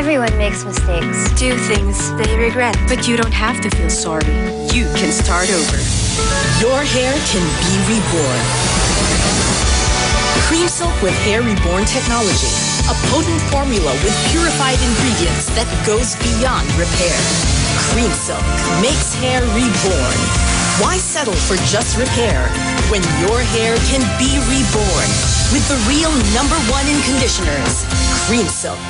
Everyone makes mistakes. Do things they regret. But you don't have to feel sorry. You can start over. Your hair can be reborn. Cream Silk with Hair Reborn technology. A potent formula with purified ingredients that goes beyond repair. Cream Silk makes hair reborn. Why settle for just repair when your hair can be reborn with the real number one in conditioners, Cream Silk.